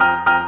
you